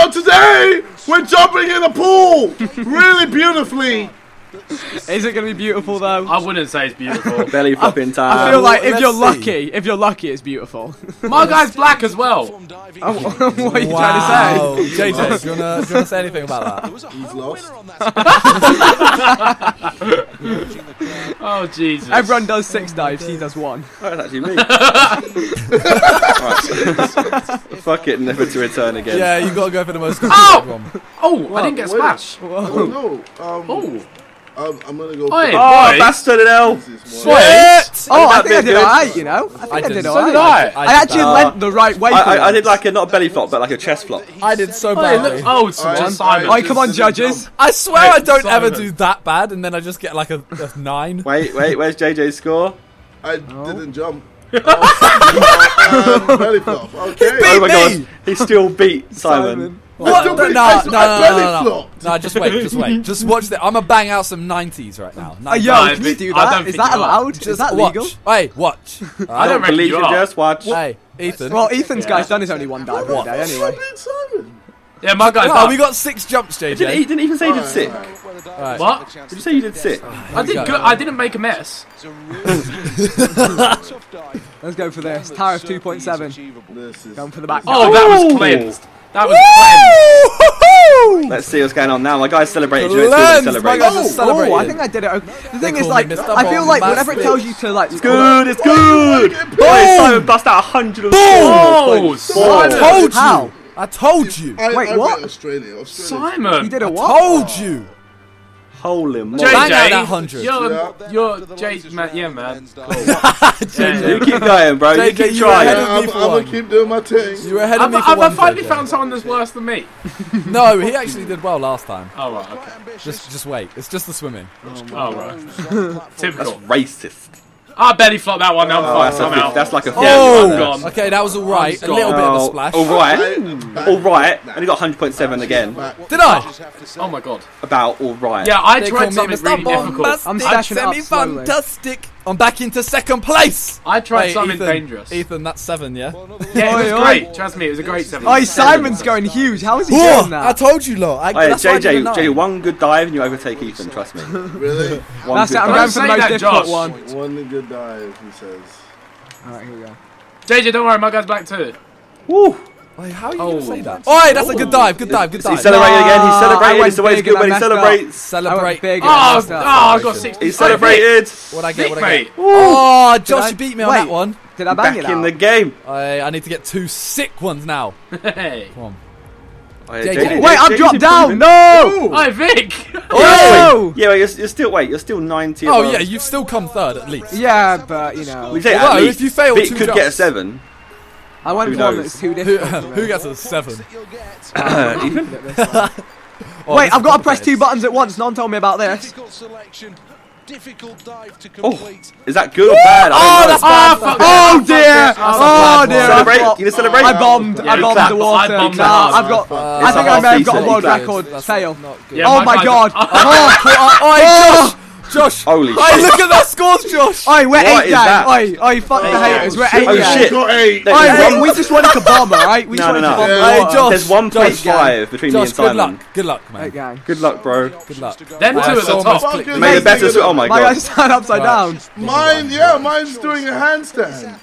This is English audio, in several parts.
So today we're jumping in a pool really beautifully. Is it going to be beautiful though? I wouldn't say it's beautiful. Belly flopping time. I feel like if let's you're see. lucky, if you're lucky, it's beautiful. My guy's black as well. Oh, what are you Wow. trying to say? JJ, do you wanna do you wanna say anything about that? He's lost. Oh Jesus. Everyone does six dives, he does one. Oh, that's actually me. right. Fuck it, never to return again. Yeah, you gotta go for the most Ow! complicated one. Oh, I didn't get Wait. smashed. Oh no. Um, Oh. Um, I'm gonna go. Oi, Oh, boy. bastard and L. This one. Shit! Oh, I that think I did good. alright, you know? I think I, I did did. alright. So did I. I actually that. went the right way. I, for I, I did like a not a belly flop, but like a chest flop. I did so Oi, badly. look. Oh, I- just Simon. Oi, come on, judges. I swear Hey, I don't ever do that bad, and then I just get like a, a nine. Wait, wait, where's JJ's score? I didn't jump. Oh, um, belly flop. Okay. beat oh my me! god, he still beat Simon. What? No, no, no, no, no, no, no. just wait, just wait. Just watch that. I'm gonna bang out some 90s right now. Uh, yo, can you do that? Is that? don't Is that allowed? Is that legal? Hey, watch. I don't Don't believe you you, just watch. Hey, Ethan. Well, Ethan's Yeah. guy's done his only one dive for the day anyway. Yeah, my guy's Wow, up. we got six jumps, Didn't, he didn't even say you did sick. Right. What? Did you say you did sick? I did go. good. I didn't make a mess. Let's go for this. Tariff 2.7. Going for the back. Oh, that was Ooh. cleansed. That was cleansed. Woo! Let's see what's going on now. My guy's celebrating. You know, Cleanse, it's my celebrating. guy's Oh, celebrating. oh, I think I did it. okay. The thing is, like. I feel like whenever it tells you to, like, It's good, it's good. Boy, Simon bust out 104 Oh, points. Simon. I told you. How? I told you. I, Wait, I what? Australia. Australia. Simon. You did a what? I Told you. Oh. Holy moly. JJ, Bang out that 100. You're, Yeah. you're Jay, man. Yeah, man. You keep going, bro. You JJ, keep you were trying. of I'm, I'm gonna keep doing my thing. You were ahead of I've, me for I've one. finally JJ. found someone that's worse than me. No, he actually did well last time. Oh right, okay. Just, just wait. It's just the swimming. Oh right. That's racist. I belly flop that one. Now Oh, I'm that's, fine. a I'm fifth. out. that's like a Oh, I'm gone. okay, that was all right. A little bit of a splash. All right, all right. And he got 100.7 again. Did I? Oh my god. About all right. Yeah, I tried something really difficult. I'm stashing it up semi-fantastic. I'm back into second place. I tried Hey, something Ethan, dangerous. Ethan, that's seven, yeah? Yeah, it was Oi, oi. great. Trust me, it was a great seven. Oh, Simon's going huge. How is he Oh, doing I told you, lot. I, yeah, I JJ. JJ, one good dive and you overtake Ethan. Trust me. Really? One That's good it. I'm dive. going for the most that, difficult Josh. one. One good dive, he says. Alright, here we go. JJ, don't worry, my guy's back too. Woo. Wait, how are you Oh. going to say that? Oi, that's a good dive. Good dive. Good dive. He's celebrating again. He's No, I celebrating. went It's always big good and when he I messed celebrates. Celebrate. big. Oh, and oh, messed up. I got six. He celebrated. What I get? What I get? Oh, Josh, you beat me on Wait. that one. Did I bang Back it in the game. I, I need to get two sick ones now. Hey. Come on. Oh, yeah, JJ. JJ, Wait, I'm JJ's dropped down. No! Hi, Vic. Oh! Yeah, wait, you're, you're still wait. You're still 90. Oh above. yeah, you've still come third at least. Yeah, but you know, We say at Although, least. if you fail Vic two could get a seven. I went Who for one knows? that's too Who, difficult. who gets a seven? Even. Oh, Wait, this I've got to press two buttons at once. No one told me about this. Difficult dive to Oh, is that good or oh, bad? Oh, that's bad. Oh, fuck Oh that. dear! Oh dear! Celebrate. flopped. You gonna celebrate? I bombed. Yeah, I bombed clapped. the I water. bombed Nah, hard. I've got. I think a I may have got a world record. Fail. not good. Oh yeah, Oh my my god! Oh, Oh! Oi, Josh! Josh! Holy Oi, shit. look at that scores, Josh! Oi, we're What eight is gang. that? Oi, oi, fuck the haters. We're oh, eight Oh, gang. shit. Got eight. No, Oi, there's we, one- we just wanted to bomb, alright? We just No, no, wanted to no. bomb the Hey, water. Josh! There's 1.5 between me Josh, and good Simon. luck. Good luck, Eight man. gang. Good luck, bro. Good luck. Them two I at the saw top. my Fuck it. Made a better. Oh my My god. guy's stand upside down. Mine, yeah, mine's doing a handstand.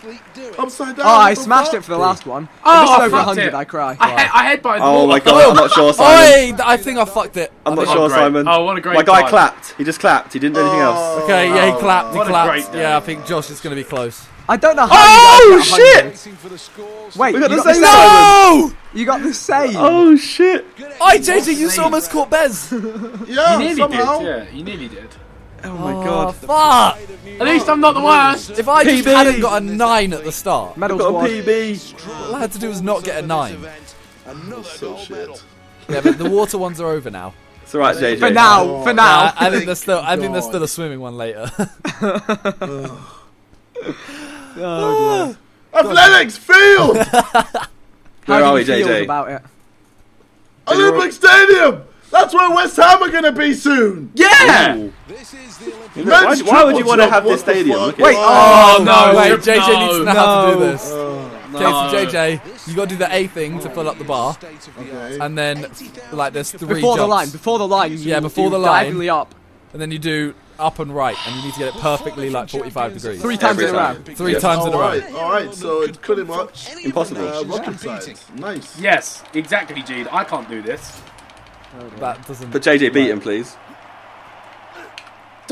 Upside down. Oh, I what the smashed fuck? it for the last one. Oh, I'm just over fucked 100, it. I cry. I, he- I headbutted the Oh my god. I'm not sure, Simon. Oi, I think I fucked it. I'm oh, not Oh, sure, great. Simon. Oh, what a great My guy time. clapped. He just clapped. He didn't do anything else. Oh, okay, yeah, he clapped. He What clapped. Yeah, I think Josh is going to be close. I don't know how Oh, you guys got 100. shit! For the scores. Wait, We got you the got the same same. No! You got the same. Oh shit. Oi, JJ, you almost caught Bez. Yeah, You nearly somehow. did. Yeah, you nearly did. Oh my Oh, god. fuck! At least I'm not the worst. If I just hadn't got a nine at the start, Medal Got a squad. PB. all I had to do was not get a nine. So shit. Yeah, but the water ones are over now. It's alright, JJ. For now, for now. Uh, I think there's still, I think there's still a swimming one later. Oh, Athletics field! Where How are we, you JJ? about it? Olympic Stadium! That's where West Ham are gonna be soon! Yeah. Ooh. This is the Olympic. Why, why would you want to have this the stadium? fuck? Look at Wait, it. oh, no, wait, JJ no, needs to know how to do no. this. Okay, so JJ, you got to do the A thing to fill up the bar, Okay. and then like there's three Before the line, before the line. You, Yeah, before you the line. Diagonally up. and then you do up and right, and you need to get it perfectly like 45 degrees. Three times Every in a row. Three Yeah. times in a row. Alright, alright, so it's pretty much Impossible. uh, rocket science. Nice. Yes, exactly, Gene. I can't do this. That doesn't. But JJ beat him, please.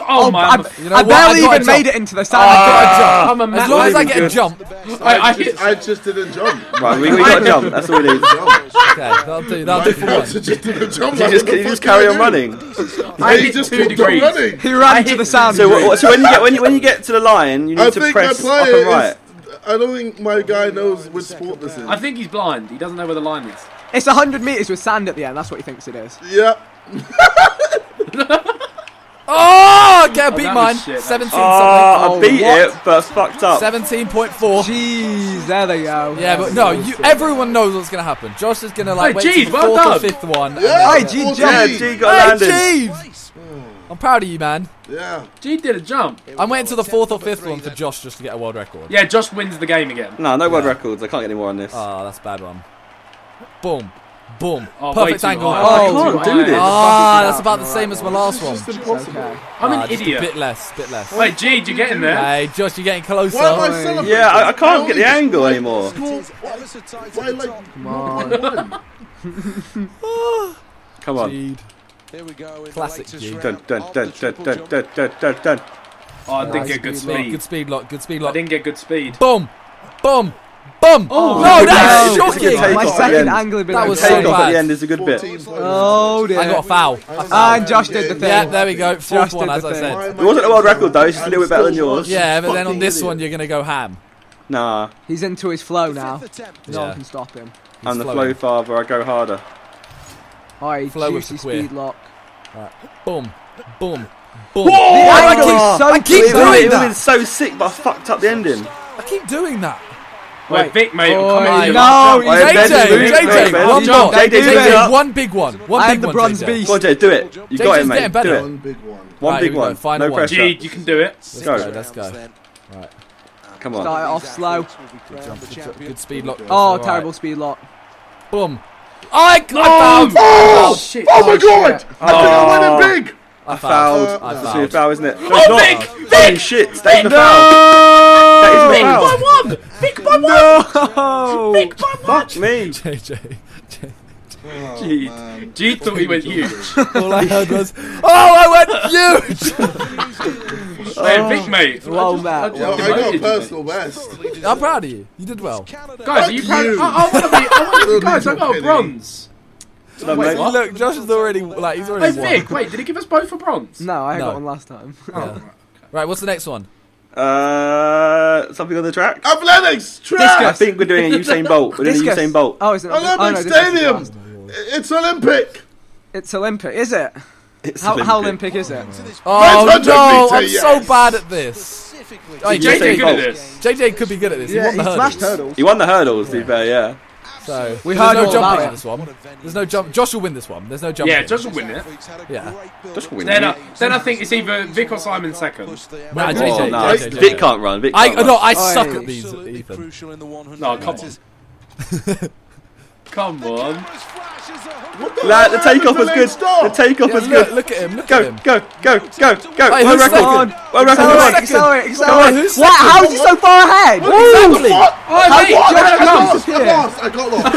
Oh, oh, my! I, I'm You know I barely I even made it into the sand. Ah. I'm a As long as I get a jump, I, I I, just, I just didn't jump. Right, we, we got a jump. That's all we need. Jump. okay, that'll do. That'll do for I one. just didn't jump. You just, what the you just fuck carry on I do? I running. I hit just two kept on degrees. running. he ran to the sand. So, so when you get when you, when you get to the line, you I need to press up and right. is. I don't think my guy knows which sport this is. I think he's blind. He doesn't know where the line is. It's 100 metres with sand at the end. That's what he thinks it is. Yeah. Oh, okay, oh, I beat that was mine. shit, that 17 Oh, I Oh, beat what? it, but fucked up. 17.4. Jeez, there they go. Yeah, but no, you, everyone knows what's gonna happen. Josh is gonna like Hey, wait Jeeves, till the well fourth or fifth one. Yeah. Hey, G, 14. Yeah, G got landed. Hey, Jeeves! I'm proud of you, man. Yeah. Gene did a jump. I'm waiting till the fourth or fifth one for Josh just to get a world record. Yeah, Josh wins the game again. No, no world records. I can't get any more on this. Oh, that's a bad one. Boom. Boom. Oh, Perfect angle. high. Oh, I can't do this. Ah, Fuck it that's about the same as my last one. It's impossible. Okay. I'm an just a idiot. bit less, bit less. Wait, Gene, you getting there? Hey, Josh, you're getting closer. Why am I celebrating? Yeah, I, I can't get the angle anymore. scored- Why like Come on. 1.1? Come on. Jeed. Here we go. Classic G. Dun dun dun dun dun dun dun dun dun. Oh, I didn't get good speed, speed. Good speed lock, good speed I didn't get good speed. Boom! Boom! Boom! Oh, no, good that is take. It's a good shocking! My off at the second end. angle had That was so Take off at bad. the end is a good bit. Oh dear. I got a foul. Ah, and Josh did the thing. Yeah, there we go. Fourth one, as I said. It wasn't a world record though. It's just a little bit better than yours. Yeah, but then on this one, you're gonna go ham. Nah, He's into his flow now. No Yeah. one can stop him. I'm the flowing. flow father. I go harder. Alright, Flow with juicy the speed lock. Boom, boom, boom. The angle is so I keep It close. would doing have that. been so sick, but I fucked up the ending. I keep doing that. Wait, Vic, mate, Oh, I'm coming to you. no, Last he's- jump. Wait, JJ, Ben, move, JJ, Ben, Ben. one Jump, more. JJ, JJ, take it up. one big one. One I big am the one, bronze JJ. beast. Come on, Jay, do it. You got JJ's it, mate. getting better. Do it. One big one. One Right, big here we go, one. final No one. pressure. Gene, you can do it. Let's Go. go, let's go. Right. Come on. Start it off slow. Good speed lock. Oh, Alright. terrible speed lock. Boom. I, I found. Oh, oh, shit. oh my oh, god! shit. I think I went Oh. in big! I I fouled. fouled. I That's a fouled. foul, isn't it? No, Oh, it's not. Vic! Holy shit! That's the foul. That is Vic the by foul. one! Vic by one! No! Vic by one! Fuck me. JJ. Gene, Gene thought he went huge. All I heard was, oh, I went huge. Hey, Vic, oh. mate. Well, Matt. Yo, I got personal best. I'm proud of you. You did well. Guys, are you proud? you. I, I want to be. I want to, guys, I got a Penny. bronze. No, Wait, mate. Look, Josh is already like he's Hey, already won. Vic, wait, did he give us both a bronze? No, I No. got one last time. Yeah. Right, what's the next one? Uh, something on the track. Athletics! track. I think we're doing a Usain Bolt. We're doing a Usain Bolt. Oh, is it? Olympic oh, no, Stadium! It's Olympic! It's Olympic, is it? It's How, how Olympic is it? Oh 500 no, meter, I'm so bad at this. Hey, JJ Usain good at this. JJ could be good at this. He Yeah, won he the smashed hurdles. hurdles. He won the hurdles, to be fair, yeah. So We there's heard no all jumping about in this one. There's no jump. Josh will win this one. There's no jump. Yeah, Josh will win it. Yeah. Just win. Then, it. I, then I think it's either Vic or Simon second. Nah, Oh, JJ, no, JJ, JJ. Vic can't run. Vic I can't no, run. I suck at oh, these, Ethan. No, come on. Come on. What the Nah, hell the happened takeoff to was good. Star? The takeoff Yeah, was look, good. look at him. Look at Go, him. go, go, go, go. Wait, World who's record. second? World record. Accelerate, Come on. accelerate, Come accelerate. on, who's What? second? How is he so far ahead? Exactly. What? Oh, mate, What? Josh I comes. lost, I lost, I got lost.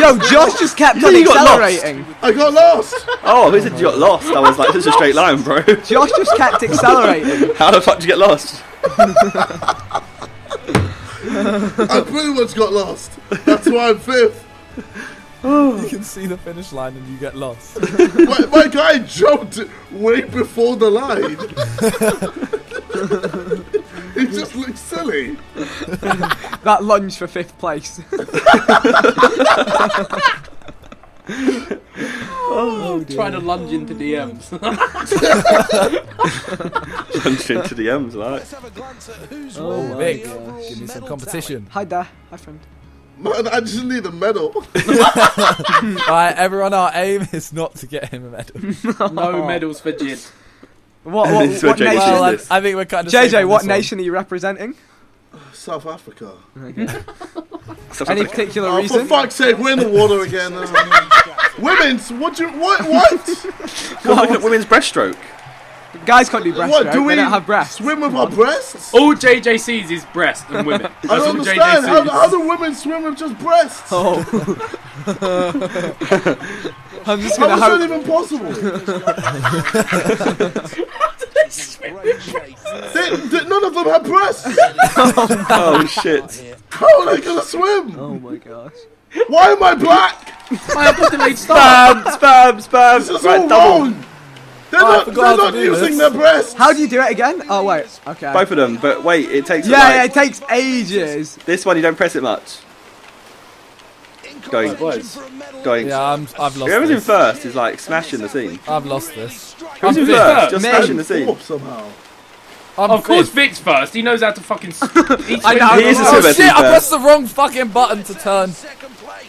Yo, Josh just kept on you got lost. accelerating. I got lost. Oh, who said you got lost? I was like, this is a straight line, bro. Josh just kept accelerating. How the fuck did you get lost? I pretty much got lost. That's why I'm fifth. You can see the finish line and you get lost. My, my guy jumped way before the line. it just looks silly. That lunge for fifth place. oh Trying to lunge into DMs. lunge into the M's, like. Let's have a glance at who's Oh won my Vic, the gosh. give me some competition. Hi there. Hi, friend. Man, I just need a medal. Alright, everyone, our aim is not to get him a medal. no medals for Jid. What, what, This is where what nation? Well, I, this. I think we're kind of JJ, what this one. nation are you representing? South Africa. Stuff Any like that. particular Oh, for reason? fuck's sake, we're in the water again. Um, women's, what you, what, what? Well, look women's breaststroke. Guys can't do breaststroke. what, do we they don't have breasts. swim with our breasts? All JJ sees is breast and women. That's I don't JJ understand. How, how do women swim with just breasts? Oh. I'm just How gonna is that even possible? They, they- none of them have breasts. Oh, oh shit! How are they gonna swim? Oh my gosh. Why am I black? I have a delayed start. Spam, spam, spam. This is Right, all double. wrong. They're Oh, not, they're how not do using this. their breasts. How do you do it again? Oh wait. Okay. Both of them, but wait, it takes. Yeah, like, yeah, it takes ages. This one you don't press it much. Going, going. Yeah, I'm, I've lost Whoever's in first is like smashing the scene. I've lost this. Who's in first? Just smashing the scene. Fourth somehow. I'm Of course, fifth. Vic's first. He knows how to fucking. I know. He is a Oh shit, I pressed the wrong fucking button to turn.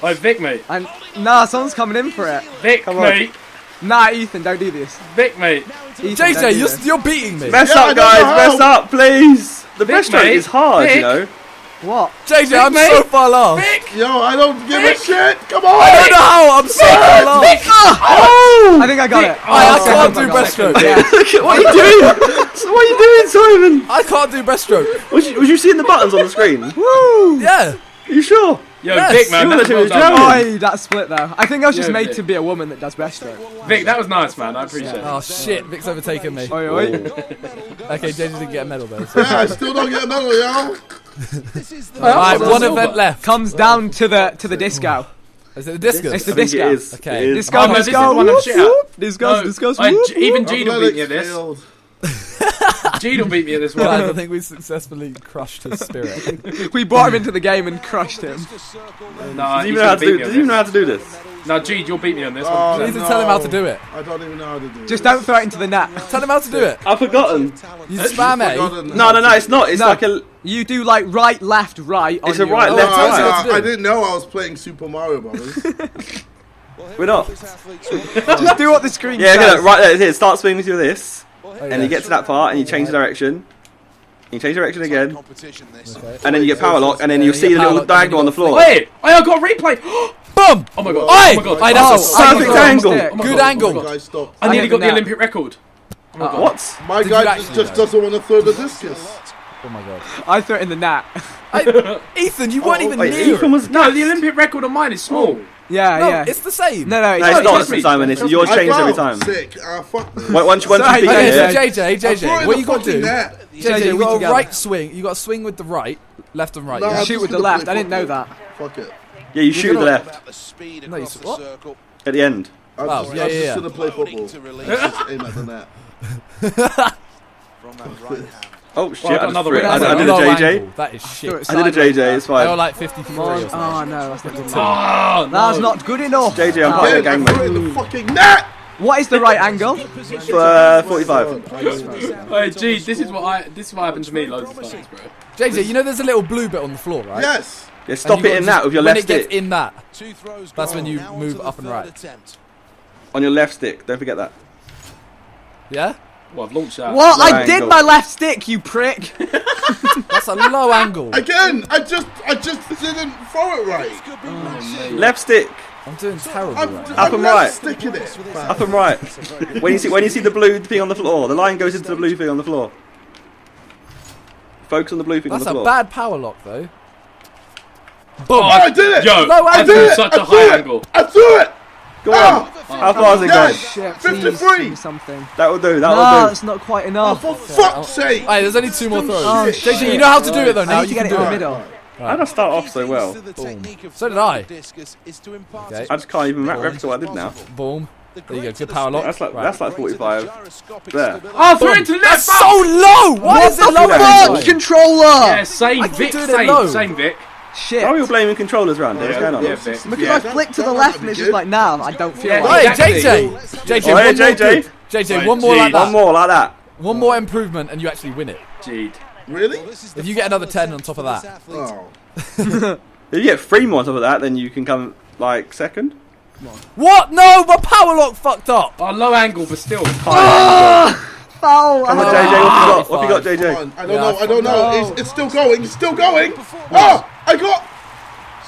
Oh, Vic, mate. And nah, someone's coming in for it. Vic, Come on. Mate. Nah, Ethan, don't do this. Vic, mate. Ethan, JJ, do you're, this. you're beating me. Mess Yeah, up, guys. know Mess up, please. The Vic, breaststroke mate. is hard, Vic. you know. What? JJ, I'm mate. so far last. Vic! Yo, I don't give a shit. Come on. I don't know how. I'm so far last. Oh! I think I got it. Oh, I, I can't Oh do my God. breaststroke. Yeah. what are you doing? So what are you doing, Simon? I can't do breaststroke. Was you, was you seeing the buttons on the screen? Woo. Yeah. Are you sure? Yo, Yes, Vic, man. you That was well done. Oi, that split though. I think I was just Yeah, made Vic. to be a woman that does breaststroke. Vic, that was nice, man. I appreciate it. Oh shit, Vic's overtaken me. Oi, oi. Okay, JJ didn't get a medal though. So. Yeah, I still don't get a medal, yo. Alright, one silver. event left. Comes down to the to the disco. Is it the discus? It's the I think disco. it is. Okay. It is. Disco, Oh, no, this is disco, one I'm whoop, shit at. whoop. Discuss, No, discuss, whoop, even whoop. Gene will beat me at this. failed. Gene will beat me at this Guys, I one. think we successfully crushed his spirit. We brought him into the game and crushed him. Nah, Does he he's even know how gonna do? me Does he even know this. how to do this? Nah, Gene, you'll beat me on this Oh, You need to tell him how to do it. I don't even know how to do it. Just don't throw it into the net. Tell him how to do it. I've forgotten. You spam A. Forgotten No, no, no. It's not. It's No. like a. You do like right, left, right. On It's a your- right, Oh, left, I, right. What to do? I, I didn't know I was playing Super Mario Brothers. We're not. Just do what the screen Yeah, says. okay, right there. Here, start swinging with this, Oh, and yeah. you get to that part, and you change the direction. You change direction again, Competition this. Okay. and then you get power lock, and then Yeah, you you see get the little diagonal on the floor. Wait, I got replay. Boom! Oh my god. Oi! Oh my god. I Oh know. my Oh, god. Perfect I angle. Oh Good oh God. angle. My guy stopped. I nearly got did the. Olympic record. Oh uh, what? My Did guy just, just doesn't want to throw the discus. Oh my god. I threw it in the net. I, Ethan, you weren't Oh, even wait, near. Ethan was No, the Olympic record on mine is small. Yeah, no, yeah. it's the same. no, no, it's, No, it's trust not, me. Simon. It's Trust yours I changes every time. Sick. Ah, fuck this. Wait, Once, once Sorry, you beat okay, it, Okay, yeah. so JJ, JJ, what in you the got to do? net. JJ, JJ, you we got a right swing. You got to swing with the right, left and right. No, yeah? Shoot with the left. I didn't know that. Fuck it. yeah, you shoot with the left At the No, you across s- the what? at the end. I'm Oh, just, yeah, I'm yeah, just yeah. gonna play football. To release Just aim at the net. from that right hand. Oh shit! Well, I've I, another threw it. rid. I, I did a a JJ. angle. That is Threw shit. I did a. JJ. It's fine. They were fine. like 53 or something. Oh no, that's not good enough. Oh, no. That's not good enough. JJ, I'm Oh. playing Again, a I in the mm. fucking net. What is the right angle? For uh, 45. Hey, gee, this is what I. This is what happened to me loads of times, bro. JJ, you know there's a little blue bit on the floor, right? Yes. Yeah, stop it gotta that with your left stick. when it gets in that. That's when you move up and right. On your left stick. Don't forget that. Yeah? Well, I've launched that. What? Low I did angle. my left stick, you prick. That's a low angle. Again, I just, I just didn't throw it right. Could be massive. Left stick. I'm doing terrible I'm, right. Up I'm and right. sticking it. Up and right. When you see when you see the blue thing on the floor, the line goes into the blue thing on the floor. Focus on the blue thing That's on a the floor. bad power lock, though. Oh, Oh, I did it. Yo, No, I I did it. such I a high it. angle. I threw it. Go on. Ah, How far is it going? Yes. Shit, 53. do something. That will do. That No, will do. that's not quite Oh, enough. for fuck's sake. Hey, there's only two more throws. Oh, JJ, shit. you know how to do it though I now. need to You get it do in the it. middle. How did I start off so well? Boom. So did I. discus is to impart Okay. I just can't even much replicate what I did now. Boom. There you go, greater good power lock. That's like Right. that's like greater the 45. There. stability. Oh, threw it to the That's left. so low! Why is it low fuck? angle? Fuck, controller! Yeah, same I Vic, doing it same, low. same Vic. Shit. How are you blaming controllers around here? What's going on? Yeah, Because Yeah, I flicked to the might left be and it's just like, nah, I don't feel Yeah, like Hey. Exactly. JJ! JJ, Oh, one hey, JJ. good. JJ, Right, one more like that. One more like that. One more improvement and you actually win it. Jeed. Really? If you get another 10 on top of that. Oh. If you get three more on top of that, then you can come like second. What? No, my power lock fucked up. Oh, low angle, but still. Ah! foul. Come on, Oh. JJ. What have you got? What have you got, JJ? I don't Yeah, know. I don't know. no. It's, it's still going. It's still going. Oh, I got.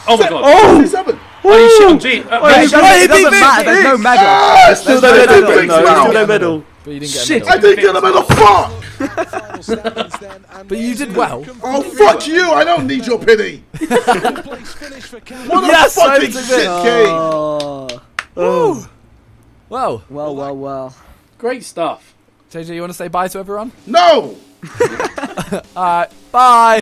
Oh my god. Oh! Seven. Holy shit, I'm G. Uh, It doesn't, it doesn't beat me, matter. There's no medal. Ah, Still there's no no medal. big No, medal. still no medal. But you didn't get a Shit. I didn't get a medal. Fuck. Final standings then, and But you did well. Oh fuck you! I don't need your pity. place finish for Canada. What a Yes, I fucking did shit it. game. Oh. Oh. Well, Well, well, well. Great stuff. JJ, you want to say bye to everyone? No. Alright, bye.